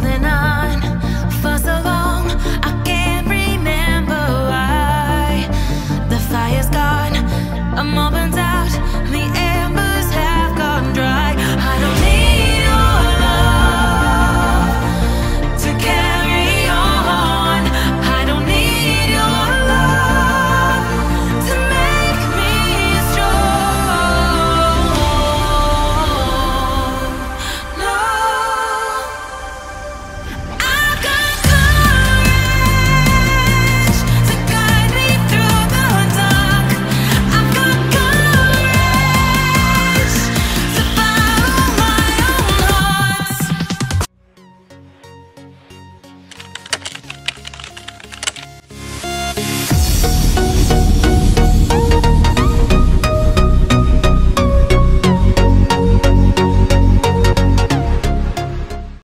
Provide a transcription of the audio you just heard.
more than I